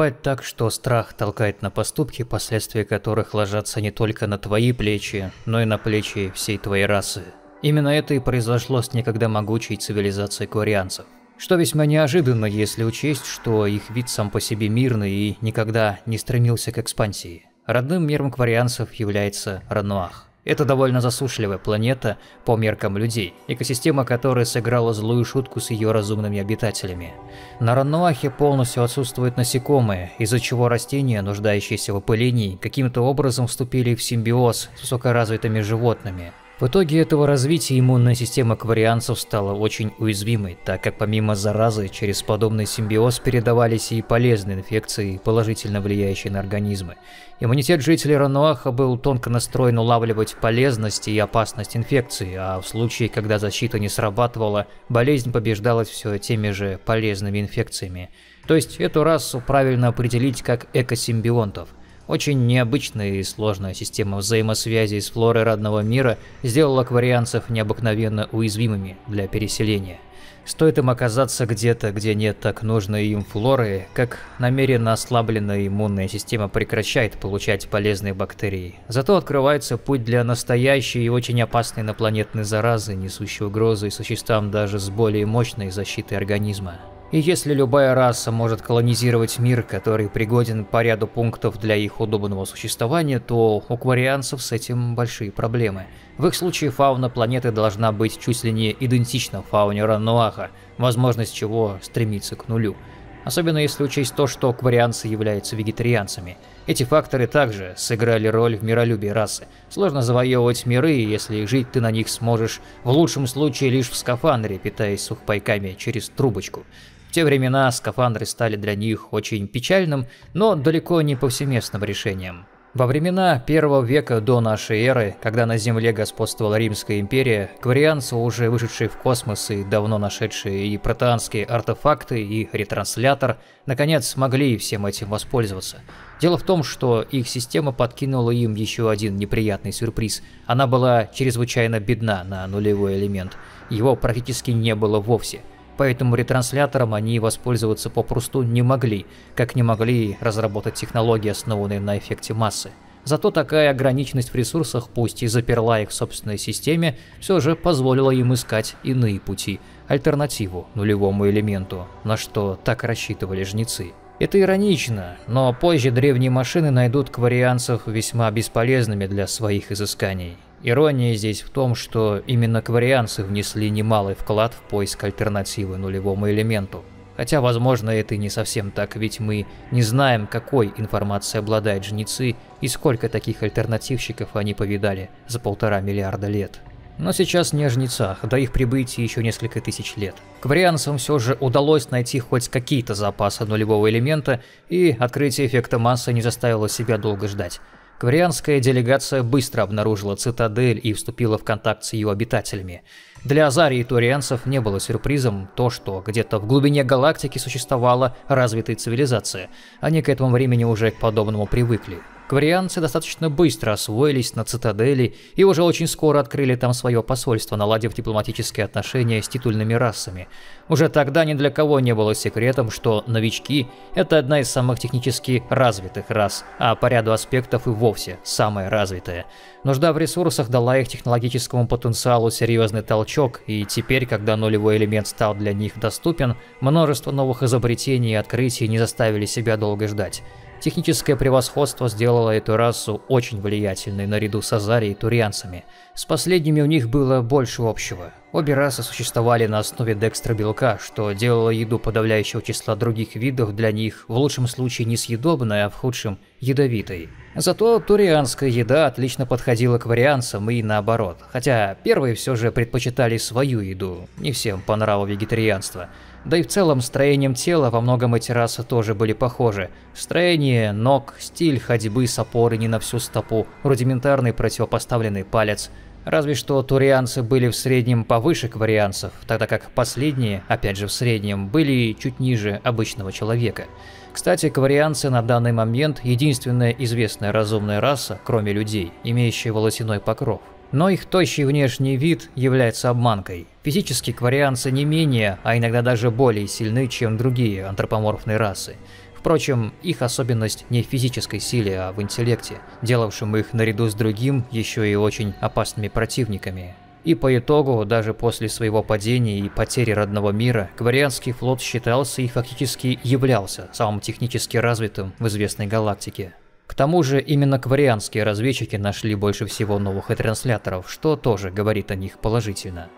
Бывает так, что страх толкает на поступки, последствия которых ложатся не только на твои плечи, но и на плечи всей твоей расы. Именно это и произошло с некогда могучей цивилизацией кварианцев. Что весьма неожиданно, если учесть, что их вид сам по себе мирный и никогда не стремился к экспансии. Родным миром кварианцев является Рануах. Это довольно засушливая планета по меркам людей, экосистема которой сыграла злую шутку с ее разумными обитателями. На Рануахе полностью отсутствуют насекомые, из-за чего растения, нуждающиеся в опылении, каким-то образом вступили в симбиоз с высокоразвитыми животными, в итоге этого развития иммунная система кварианцев стала очень уязвимой, так как помимо заразы через подобный симбиоз передавались и полезные инфекции, положительно влияющие на организмы. Иммунитет жителей Рануаха был тонко настроен улавливать полезность и опасность инфекции, а в случае, когда защита не срабатывала, болезнь побеждалась все теми же полезными инфекциями. То есть эту расу правильно определить как экосимбионтов – очень необычная и сложная система взаимосвязи с флорой родного мира сделала акварианцев необыкновенно уязвимыми для переселения. Стоит им оказаться где-то, где нет так нужной им флоры, как намеренно ослабленная иммунная система прекращает получать полезные бактерии. Зато открывается путь для настоящей и очень опасной инопланетной заразы, несущей угрозы существам даже с более мощной защитой организма. И если любая раса может колонизировать мир, который пригоден по ряду пунктов для их удобного существования, то у кварианцев с этим большие проблемы. В их случае фауна планеты должна быть чуть ли не идентична фауне Рануаха, возможность чего стремится к нулю. Особенно если учесть то, что кварианцы являются вегетарианцами. Эти факторы также сыграли роль в миролюбии расы. Сложно завоевывать миры, если жить ты на них сможешь в лучшем случае лишь в скафандре, питаясь сухпайками через трубочку. В те времена скафандры стали для них очень печальным, но далеко не повсеместным решением. Во времена первого века до нашей эры, когда на Земле господствовала Римская империя, кварианцы, уже вышедшие в космос и давно нашедшие и протеанские артефакты, и ретранслятор, наконец смогли всем этим воспользоваться. Дело в том, что их система подкинула им еще один неприятный сюрприз. Она была чрезвычайно бедна на нулевой элемент. Его практически не было вовсе – поэтому ретранслятором они воспользоваться попросту не могли, как не могли разработать технологии, основанные на эффекте массы. Зато такая ограниченность в ресурсах, пусть и заперла их в собственной системе, все же позволила им искать иные пути, альтернативу нулевому элементу, на что так рассчитывали жнецы. Это иронично, но позже древние машины найдут кварианцев весьма бесполезными для своих изысканий. Ирония здесь в том, что именно кварианцы внесли немалый вклад в поиск альтернативы нулевому элементу. Хотя, возможно, это и не совсем так, ведь мы не знаем, какой информацией обладают жнецы и сколько таких альтернативщиков они повидали за полтора миллиарда лет. Но сейчас не о жнецах, до их прибытия еще несколько тысяч лет. Кварианцам все же удалось найти хоть какие-то запасы нулевого элемента, и открытие эффекта массы не заставило себя долго ждать. Кварианская делегация быстро обнаружила цитадель и вступила в контакт с ее обитателями. Для Азарии и турианцев не было сюрпризом то, что где-то в глубине галактики существовала развитая цивилизация. Они к этому времени уже к подобному привыкли. Кварианцы достаточно быстро освоились на цитадели и уже очень скоро открыли там свое посольство, наладив дипломатические отношения с титульными расами. Уже тогда ни для кого не было секретом, что новички – это одна из самых технически развитых рас, а по ряду аспектов и вовсе самая развитая. Нужда в ресурсах дала их технологическому потенциалу серьезный толчок, и теперь, когда нулевой элемент стал для них доступен, множество новых изобретений и открытий не заставили себя долго ждать. Техническое превосходство сделало эту расу очень влиятельной наряду с Азарией и турианцами. С последними у них было больше общего. Обе расы существовали на основе декстробелка, что делало еду подавляющего числа других видов для них в лучшем случае несъедобной, а в худшем – ядовитой. Зато турианская еда отлично подходила к варианцам и наоборот, хотя первые все же предпочитали свою еду, не всем по нраву вегетарианства – да и в целом строением тела во многом эти расы тоже были похожи. Строение ног, стиль ходьбы с опорой не на всю стопу, рудиментарный противопоставленный палец. Разве что турианцы были в среднем повыше кварианцев, тогда как последние, опять же в среднем, были чуть ниже обычного человека. Кстати, кварианцы на данный момент единственная известная разумная раса, кроме людей, имеющая волосяной покров. Но их тощий внешний вид является обманкой. Физически кварианцы не менее, а иногда даже более сильны, чем другие антропоморфные расы. Впрочем, их особенность не в физической силе, а в интеллекте, делавшем их наряду с другим еще и очень опасными противниками. И по итогу, даже после своего падения и потери родного мира, Кварианский флот считался и фактически являлся самым технически развитым в известной галактике. К тому же именно кварианские разведчики нашли больше всего новых ретрансляторов, что тоже говорит о них положительно.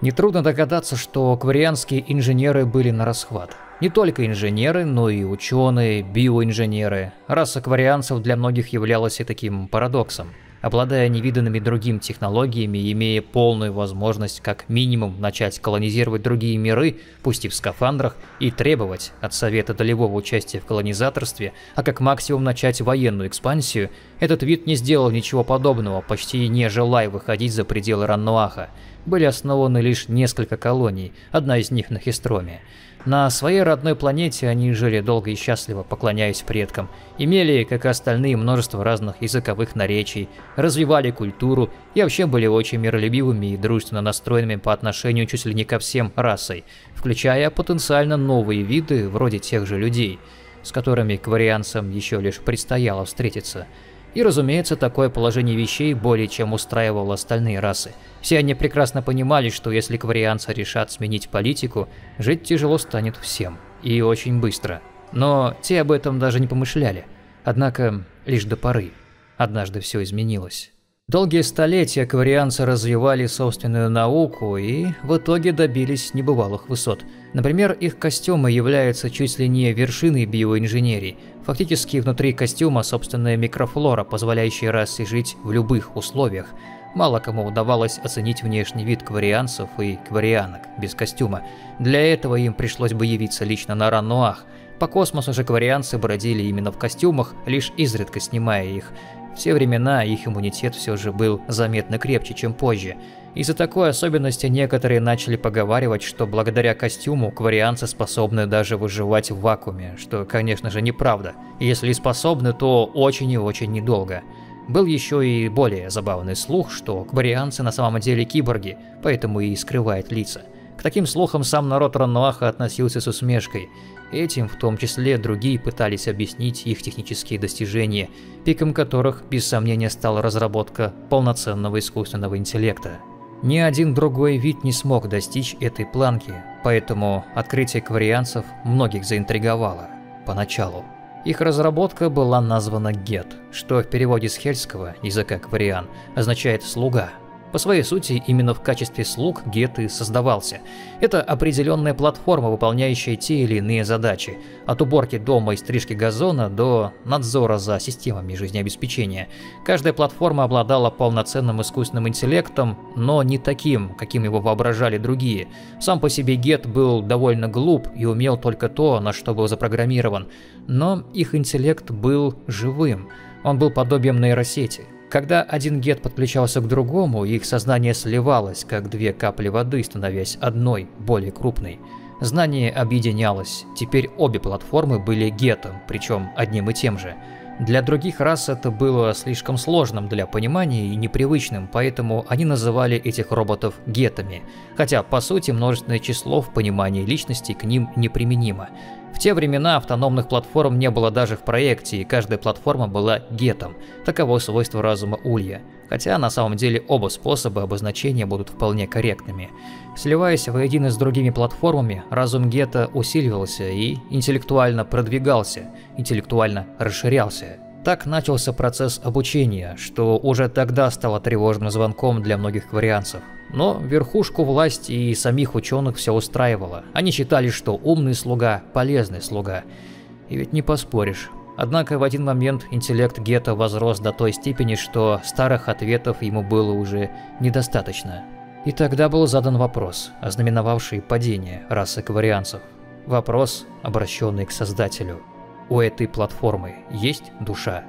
Нетрудно догадаться, что кварианские инженеры были на расхват. Не только инженеры, но и ученые, биоинженеры. Раса кварианцев для многих являлась и таким парадоксом. Обладая невиданными другим технологиями, имея полную возможность как минимум начать колонизировать другие миры, пусть и в скафандрах, и требовать от Совета долевого участия в колонизаторстве, а как максимум начать военную экспансию, этот вид не сделал ничего подобного, почти не желая выходить за пределы Раннуаха. Были основаны лишь несколько колоний, одна из них на Хистроме. На своей родной планете они жили долго и счастливо, поклоняясь предкам, имели, как и остальные, множество разных языковых наречий, развивали культуру и вообще были очень миролюбивыми и дружественно настроенными по отношению чуть ли не ко всем расой, включая потенциально новые виды вроде тех же людей, с которыми кварианцам еще лишь предстояло встретиться – и, разумеется, такое положение вещей более чем устраивало остальные расы. Все они прекрасно понимали, что если кварианцы решат сменить политику, жить тяжело станет всем. И очень быстро. Но те об этом даже не помышляли. Однако, лишь до поры. Однажды все изменилось. Долгие столетия кварианцы развивали собственную науку и в итоге добились небывалых высот. Например, их костюмы являются чуть ли не вершиной биоинженерии. Фактически внутри костюма собственная микрофлора, позволяющая расе жить в любых условиях. Мало кому удавалось оценить внешний вид кварианцев и кварианок без костюма. Для этого им пришлось бы явиться лично на Рануах. По космосу же кварианцы бродили именно в костюмах, лишь изредка снимая их. Все времена их иммунитет все же был заметно крепче, чем позже. Из-за такой особенности некоторые начали поговаривать, что благодаря костюму кварианцы способны даже выживать в вакууме, что, конечно же, неправда. Если и способны, то очень и очень недолго. Был еще и более забавный слух, что кварианцы на самом деле киборги, поэтому и скрывают лица. К таким слухам сам народ Рануаха относился с усмешкой. Этим, в том числе, другие пытались объяснить их технические достижения, пиком которых, без сомнения, стала разработка полноценного искусственного интеллекта. Ни один другой вид не смог достичь этой планки, поэтому открытие кварианцев многих заинтриговало. Поначалу. Их разработка была названа Гет, что в переводе с хельского языка квариан означает «слуга». По своей сути, именно в качестве слуг Гет и создавался. Это определенная платформа, выполняющая те или иные задачи, от уборки дома и стрижки газона до надзора за системами жизнеобеспечения. Каждая платформа обладала полноценным искусственным интеллектом, но не таким, каким его воображали другие. Сам по себе Гет был довольно глуп и умел только то, на что был запрограммирован, но их интеллект был живым. Он был подобием нейросети. Когда один гет подключался к другому, их сознание сливалось, как две капли воды, становясь одной, более крупной. Знание объединялось. Теперь обе платформы были гетом, причем одним и тем же. Для других рас это было слишком сложным для понимания и непривычным, поэтому они называли этих роботов гетами, хотя по сути множественное число в понимании личности к ним неприменимо. В те времена автономных платформ не было даже в проекте, и каждая платформа была гетом. Таково свойство разума Улья. Хотя на самом деле оба способа обозначения будут вполне корректными. Сливаясь воедино с другими платформами, разум гета усиливался и интеллектуально продвигался, интеллектуально расширялся. Так начался процесс обучения, что уже тогда стало тревожным звонком для многих вариантов. Но верхушку власти и самих ученых все устраивало. Они считали, что умный слуга – полезный слуга. И ведь не поспоришь. Однако в один момент интеллект Гетто возрос до той степени, что старых ответов ему было уже недостаточно. И тогда был задан вопрос, ознаменовавший падение расы кварианцев. Вопрос, обращенный к Создателю. У этой платформы есть душа?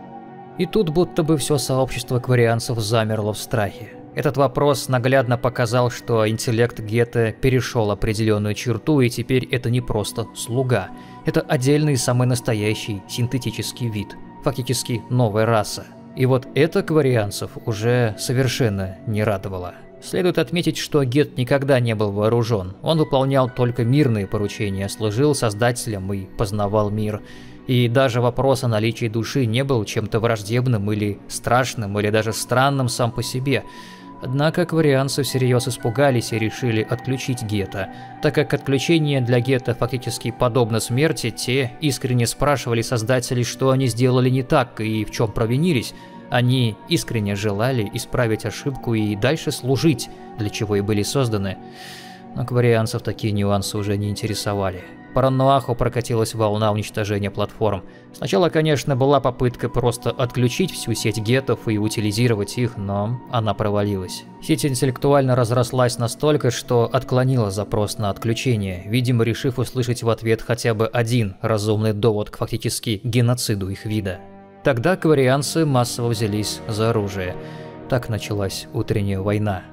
И тут будто бы все сообщество кварианцев замерло в страхе. Этот вопрос наглядно показал, что интеллект Гетте перешел определенную черту, и теперь это не просто слуга. Это отдельный самый настоящий синтетический вид, фактически новая раса. И вот это кварианцев уже совершенно не радовало. Следует отметить, что Гет никогда не был вооружен. Он выполнял только мирные поручения, служил создателем и познавал мир. И даже вопрос о наличии души не был чем-то враждебным или страшным, или даже странным сам по себе. Однако кварианцы всерьез испугались и решили отключить Гета. Так как отключение для Гета фактически подобно смерти, те искренне спрашивали создателей, что они сделали не так и в чем провинились, они искренне желали исправить ошибку и дальше служить, для чего и были созданы. Но кварианцев такие нюансы уже не интересовали. По Раннуаху прокатилась волна уничтожения платформ. Сначала, конечно, была попытка просто отключить всю сеть гетов и утилизировать их, но она провалилась. Сеть интеллектуально разрослась настолько, что отклонила запрос на отключение, видимо решив услышать в ответ хотя бы один разумный довод к фактически геноциду их вида. Тогда кварианцы массово взялись за оружие. Так началась утренняя война.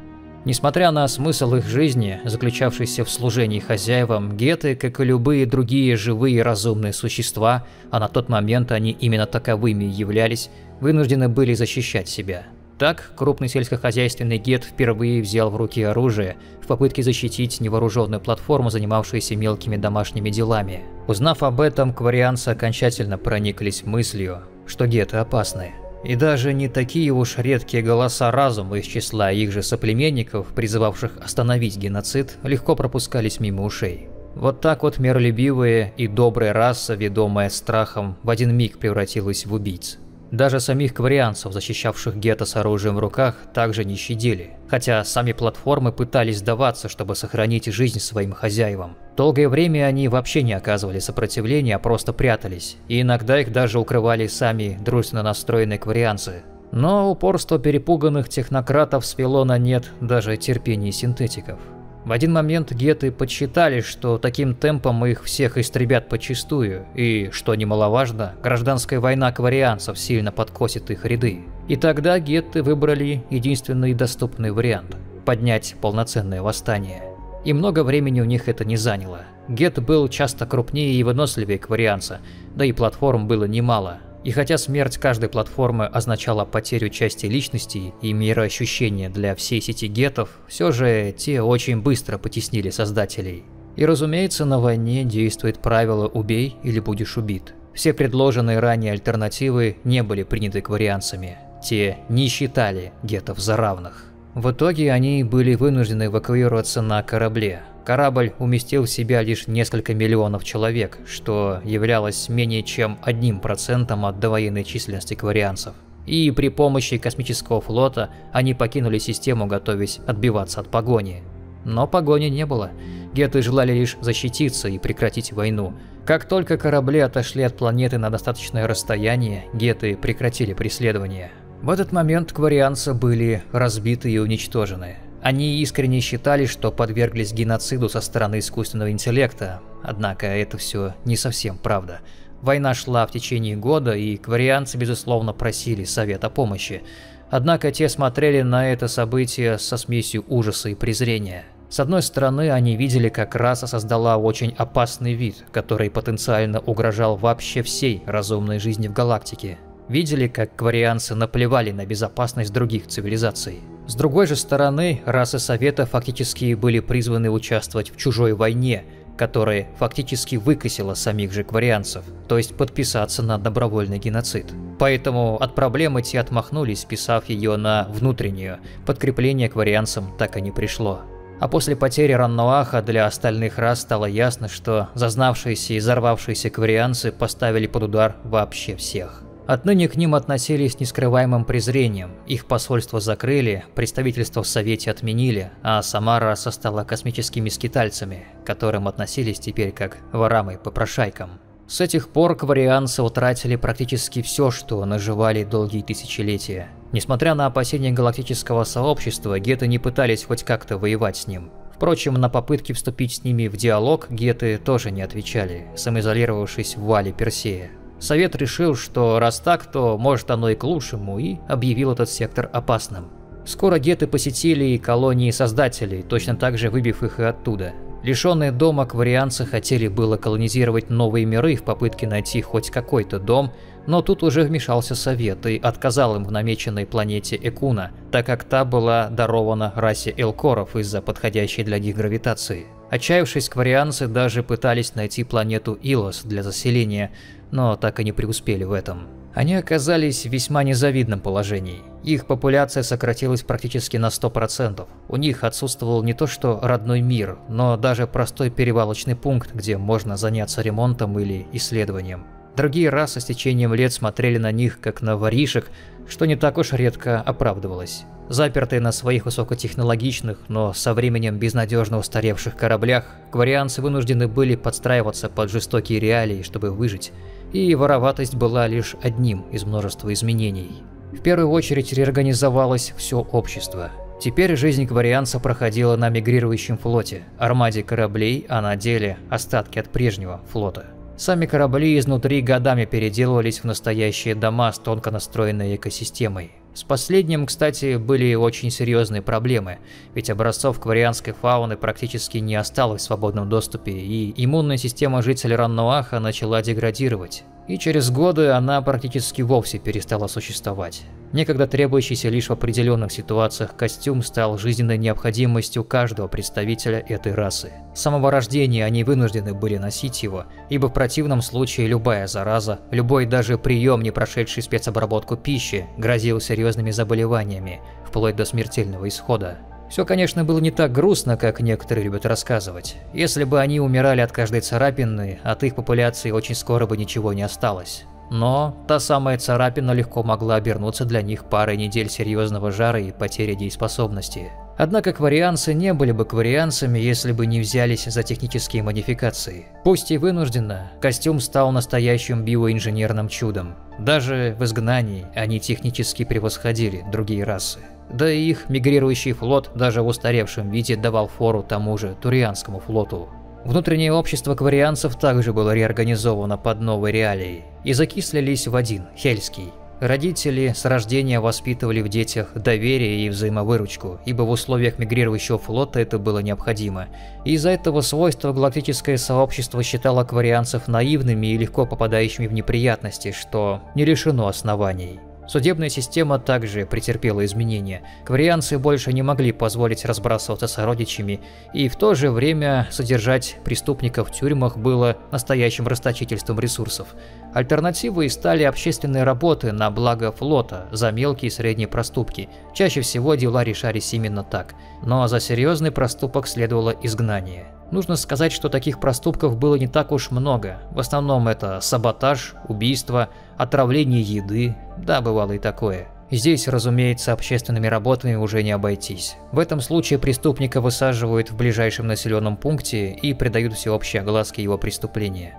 Несмотря на смысл их жизни, заключавшийся в служении хозяевам, геты, как и любые другие живые разумные существа, а на тот момент они именно таковыми являлись, вынуждены были защищать себя. Так, крупный сельскохозяйственный гет впервые взял в руки оружие в попытке защитить невооруженную платформу, занимавшуюся мелкими домашними делами. Узнав об этом, кварианцы окончательно прониклись мыслью, что геты опасны. И даже не такие уж редкие голоса разума из числа их же соплеменников, призывавших остановить геноцид, легко пропускались мимо ушей. Вот так вот миролюбивая и добрая раса, ведомая страхом, в один миг превратилась в убийц. Даже самих кварианцев, защищавших гетто с оружием в руках, также не щадили. Хотя сами платформы пытались сдаваться, чтобы сохранить жизнь своим хозяевам. Долгое время они вообще не оказывали сопротивления, а просто прятались. И иногда их даже укрывали сами дружественно настроенные кварианцы. Но упорство перепуганных технократов свело на нет даже терпение синтетиков. В один момент геты подсчитали, что таким темпом их всех истребят почистую, и, что немаловажно, гражданская война кварианцев сильно подкосит их ряды. И тогда геты выбрали единственный доступный вариант – поднять полноценное восстание. И много времени у них это не заняло. Гет был часто крупнее и выносливее кварианца, да и платформ было немало, и хотя смерть каждой платформы означала потерю части личности и мироощущения для всей сети гетов, все же те очень быстро потеснили создателей. И разумеется, на войне действует правило «убей или будешь убит». Все предложенные ранее альтернативы не были приняты кварианцами. Те не считали гетов за равных. В итоге они были вынуждены эвакуироваться на корабле, Корабль уместил в себя лишь несколько миллионов человек, что являлось менее чем одним процентом от довоенной численности кварианцев. И при помощи космического флота они покинули систему, готовясь отбиваться от погони. Но погони не было. Геты желали лишь защититься и прекратить войну. Как только корабли отошли от планеты на достаточное расстояние, геты прекратили преследование. В этот момент кварианцы были разбиты и уничтожены. Они искренне считали, что подверглись геноциду со стороны искусственного интеллекта, однако это все не совсем правда. Война шла в течение года, и кварианцы, безусловно, просили совет о помощи. Однако те смотрели на это событие со смесью ужаса и презрения. С одной стороны, они видели, как раса создала очень опасный вид, который потенциально угрожал вообще всей разумной жизни в галактике. Видели, как кварианцы наплевали на безопасность других цивилизаций. С другой же стороны, расы Совета фактически были призваны участвовать в чужой войне, которая фактически выкосила самих же кварианцев, то есть подписаться на добровольный геноцид. Поэтому от проблемы те отмахнулись, списав ее на внутреннюю, подкрепление кварианцам так и не пришло. А после потери Ранноаха для остальных рас стало ясно, что зазнавшиеся и взорвавшиеся кварианцы поставили под удар вообще всех. Отныне к ним относились с нескрываемым презрением, их посольство закрыли, представительство в Совете отменили, а сама раса стала космическими скитальцами, которым относились теперь как ворам и попрошайкам. С этих пор кварианцы утратили практически все, что наживали долгие тысячелетия. Несмотря на опасения галактического сообщества, геты не пытались хоть как-то воевать с ним. Впрочем, на попытки вступить с ними в диалог геты тоже не отвечали, самоизолировавшись в вале Персея. Совет решил, что раз так, то может оно и к лучшему, и объявил этот сектор опасным. Скоро геты посетили и колонии создателей, точно так же выбив их и оттуда. Лишенные дома кварианцы хотели было колонизировать новые миры в попытке найти хоть какой-то дом, но тут уже вмешался Совет и отказал им в намеченной планете Экуна, так как та была дарована расе Элкоров из-за подходящей для них гравитации. Отчаявшись, кварианцы даже пытались найти планету Илос для заселения, но так и не преуспели в этом. Они оказались в весьма незавидном положении. Их популяция сократилась практически на 100%. У них отсутствовал не то что родной мир, но даже простой перевалочный пункт, где можно заняться ремонтом или исследованием. Другие расы с течением лет смотрели на них как на воришек, что не так уж редко оправдывалось. Запертые на своих высокотехнологичных, но со временем безнадежно устаревших кораблях, кварианцы вынуждены были подстраиваться под жестокие реалии, чтобы выжить, и вороватость была лишь одним из множества изменений. В первую очередь реорганизовалось все общество. Теперь жизнь кварианца проходила на мигрирующем флоте, армаде кораблей, а на деле остатки от прежнего флота. Сами корабли изнутри годами переделывались в настоящие дома с тонко настроенной экосистемой. С последним, кстати, были очень серьезные проблемы, ведь образцов кварианской фауны практически не осталось в свободном доступе, и иммунная система жителей Раннуаха начала деградировать и через годы она практически вовсе перестала существовать. Некогда требующийся лишь в определенных ситуациях костюм стал жизненной необходимостью каждого представителя этой расы. С самого рождения они вынуждены были носить его, ибо в противном случае любая зараза, любой даже прием, не прошедший спецобработку пищи, грозил серьезными заболеваниями, вплоть до смертельного исхода. Все, конечно, было не так грустно, как некоторые любят рассказывать. Если бы они умирали от каждой царапины, от их популяции очень скоро бы ничего не осталось. Но та самая царапина легко могла обернуться для них парой недель серьезного жара и потери дееспособности. Однако кварианцы не были бы кварианцами, если бы не взялись за технические модификации. Пусть и вынужденно, костюм стал настоящим биоинженерным чудом. Даже в изгнании они технически превосходили другие расы. Да и их мигрирующий флот даже в устаревшем виде давал фору тому же Турианскому флоту. Внутреннее общество кварианцев также было реорганизовано под новой реалией. И закислились в один, Хельский. Родители с рождения воспитывали в детях доверие и взаимовыручку, ибо в условиях мигрирующего флота это было необходимо. Из-за этого свойства галактическое сообщество считало кварианцев наивными и легко попадающими в неприятности, что не лишено оснований. Судебная система также претерпела изменения. Кварианцы больше не могли позволить разбрасываться сородичами, и в то же время содержать преступников в тюрьмах было настоящим расточительством ресурсов. Альтернативой стали общественные работы на благо флота за мелкие и средние проступки. Чаще всего дела решались именно так. Но за серьезный проступок следовало изгнание. Нужно сказать, что таких проступков было не так уж много. В основном это саботаж, убийство, отравление еды, да, бывало и такое. Здесь, разумеется, общественными работами уже не обойтись. В этом случае преступника высаживают в ближайшем населенном пункте и придают всеобщей огласке его преступления.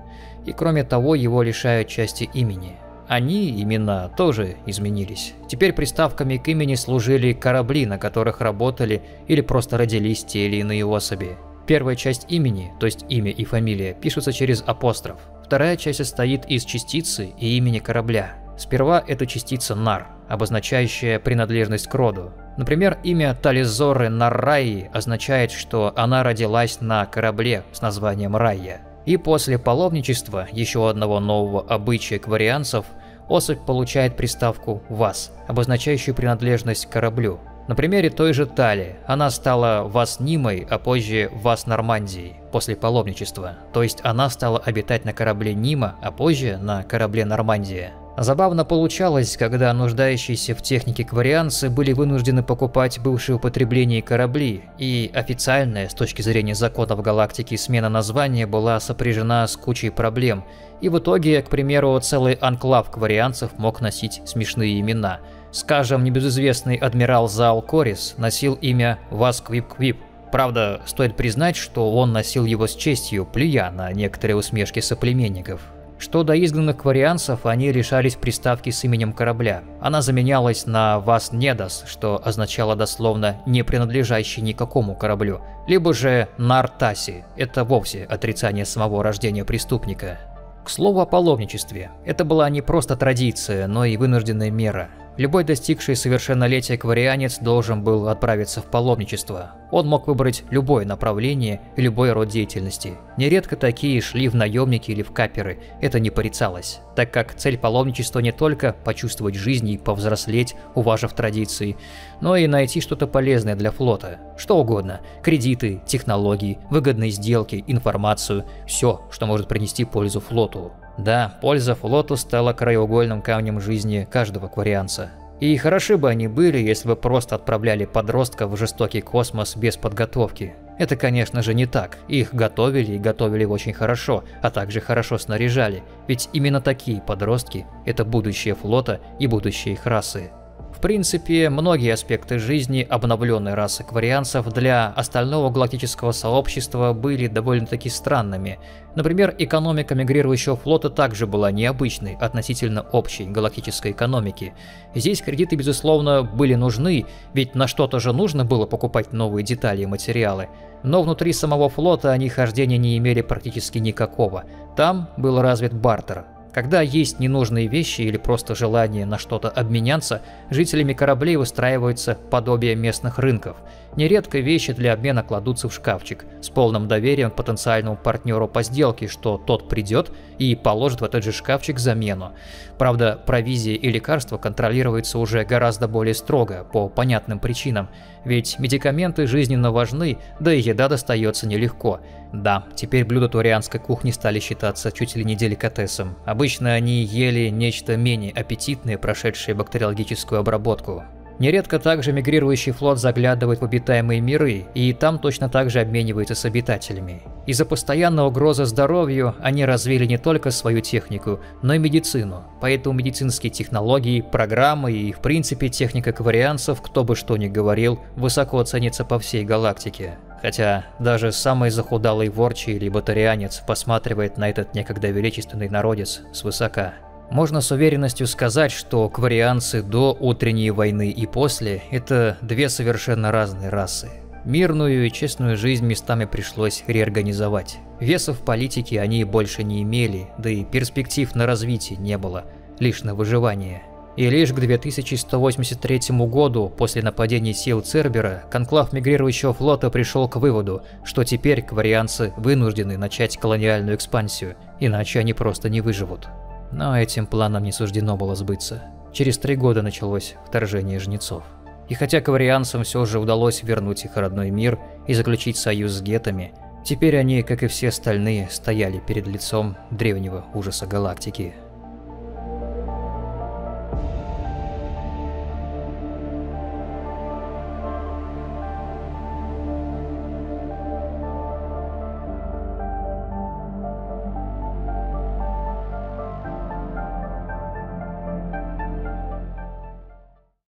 И кроме того, его лишают части имени. Они, имена, тоже изменились. Теперь приставками к имени служили корабли, на которых работали или просто родились те или иные особи. Первая часть имени, то есть имя и фамилия, пишутся через апостроф. Вторая часть состоит из частицы и имени корабля. Сперва это частица нар, обозначающая принадлежность к роду. Например, имя Тализоры Нарраи означает, что она родилась на корабле с названием Райя. И после паломничества, еще одного нового обычая кварианцев, особь получает приставку «вас», обозначающую принадлежность к кораблю. На примере той же Тали, она стала вас Нимой, а позже вас Нормандией, после паломничества. То есть она стала обитать на корабле Нима, а позже на корабле Нормандия. Забавно получалось, когда нуждающиеся в технике кварианцы были вынуждены покупать бывшие употребления корабли, и официальная, с точки зрения законов галактики, смена названия была сопряжена с кучей проблем, и в итоге, к примеру, целый анклав кварианцев мог носить смешные имена – Скажем, небезызвестный адмирал Зал Корис носил имя Васквип-Квип. Правда, стоит признать, что он носил его с честью, плюя на некоторые усмешки соплеменников. Что до изгнанных кварианцев, они лишались приставки с именем корабля. Она заменялась на «Вас Недос», что означало дословно «не принадлежащий никакому кораблю», либо же «Нартаси» – это вовсе отрицание самого рождения преступника. К слову о паломничестве. Это была не просто традиция, но и вынужденная мера. Любой достигший совершеннолетия кварианец должен был отправиться в паломничество. Он мог выбрать любое направление и любой род деятельности. Нередко такие шли в наемники или в каперы, это не порицалось, так как цель паломничества не только почувствовать жизнь и повзрослеть, уважив традиции, но и найти что-то полезное для флота. Что угодно – кредиты, технологии, выгодные сделки, информацию – все, что может принести пользу флоту. Да, польза флоту стала краеугольным камнем жизни каждого кварианца. И хороши бы они были, если бы просто отправляли подростка в жестокий космос без подготовки. Это, конечно же, не так. Их готовили и готовили очень хорошо, а также хорошо снаряжали. Ведь именно такие подростки – это будущее флота и будущее их расы. В принципе, многие аспекты жизни обновленной расы кварианцев для остального галактического сообщества были довольно-таки странными. Например, экономика мигрирующего флота также была необычной относительно общей галактической экономики. Здесь кредиты, безусловно, были нужны, ведь на что-то же нужно было покупать новые детали и материалы. Но внутри самого флота они хождения не имели практически никакого. Там был развит бартер, когда есть ненужные вещи или просто желание на что-то обменяться, жителями кораблей выстраивается подобие местных рынков. Нередко вещи для обмена кладутся в шкафчик с полным доверием к потенциальному партнеру по сделке, что тот придет и положит в этот же шкафчик замену. Правда, провизия и лекарства контролируются уже гораздо более строго, по понятным причинам, ведь медикаменты жизненно важны, да и еда достается нелегко. Да, теперь блюда турианской кухни стали считаться чуть ли не деликатесом. Обычно они ели нечто менее аппетитное, прошедшее бактериологическую обработку. Нередко также мигрирующий флот заглядывает в обитаемые миры, и там точно так же обменивается с обитателями. Из-за постоянной угрозы здоровью они развили не только свою технику, но и медицину. Поэтому медицинские технологии, программы и, в принципе, техника кварианцев, кто бы что ни говорил, высоко ценится по всей галактике. Хотя даже самый захудалый ворчий или батарианец посматривает на этот некогда величественный народец свысока. Можно с уверенностью сказать, что кварианцы до утренней войны и после – это две совершенно разные расы. Мирную и честную жизнь местами пришлось реорганизовать. Веса в политике они больше не имели, да и перспектив на развитие не было, лишь на выживание. И лишь к 2183 году, после нападения сил Цербера, конклав мигрирующего флота пришел к выводу, что теперь кварианцы вынуждены начать колониальную экспансию, иначе они просто не выживут. Но этим планам не суждено было сбыться. Через три года началось вторжение жнецов. И хотя каварианцам все же удалось вернуть их родной мир и заключить союз с гетами, теперь они, как и все остальные, стояли перед лицом древнего ужаса галактики.